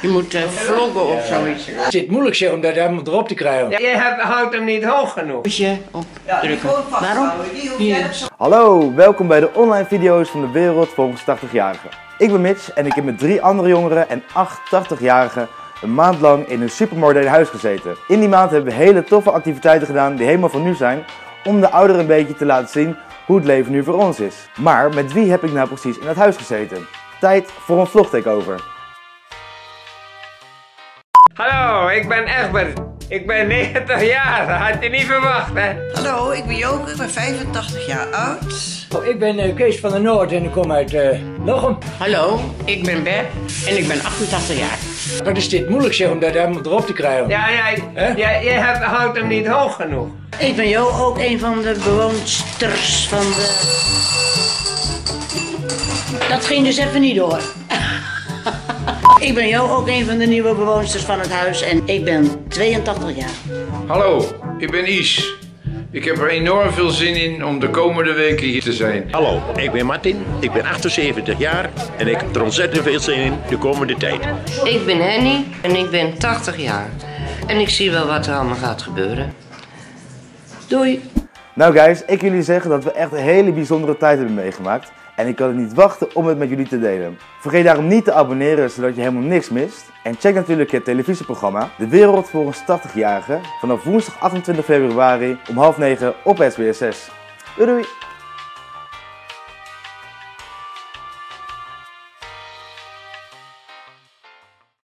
Je moet uh, vloggen of zoiets. Het zit moeilijk zeg om dat helemaal erop te krijgen. Ja, je hebt, houdt hem niet hoog genoeg. Moet je opdrukken. Waarom? Hier. Hallo, welkom bij de online video's van de wereld volgens 80-jarigen. Ik ben Mitch en ik heb met drie andere jongeren en acht 80-jarigen een maand lang in een supermodern huis gezeten. In die maand hebben we hele toffe activiteiten gedaan die helemaal van nu zijn, om de ouderen een beetje te laten zien hoe het leven nu voor ons is. Maar met wie heb ik nou precies in dat huis gezeten? Tijd voor een vlog takeover. Hallo, ik ben Egbert. Ik ben 90 jaar, dat had je niet verwacht, hè? Hallo, ik ben Joke, ik ben 85 jaar oud. Oh, ik ben uh, Kees van der Noord en ik kom uit uh, Lochem. Hallo, ik ben Bert en ik ben 88 jaar. Wat is dit moeilijk zeg om dat helemaal erop te krijgen? Ja, jij, jij, jij hebt, houdt hem niet hoog genoeg. Ik ben Jo, ook een van de bewoonsters van de... Dat ging dus even niet door. Ik ben Jo, ook een van de nieuwe bewoners van het huis en ik ben 82 jaar. Hallo, ik ben Is. Ik heb er enorm veel zin in om de komende weken hier te zijn. Hallo, ik ben Martin, ik ben 78 jaar en ik heb er ontzettend veel zin in de komende tijd. Ik ben Henny en ik ben 80 jaar. En ik zie wel wat er allemaal gaat gebeuren. Doei! Nou guys, ik wil jullie zeggen dat we echt een hele bijzondere tijd hebben meegemaakt. En ik kan het niet wachten om het met jullie te delen. Vergeet daarom niet te abonneren zodat je helemaal niks mist. En check natuurlijk het televisieprogramma De Wereld volgens 80-jarigen vanaf woensdag 28 februari om half negen op SBS6. Doei doei!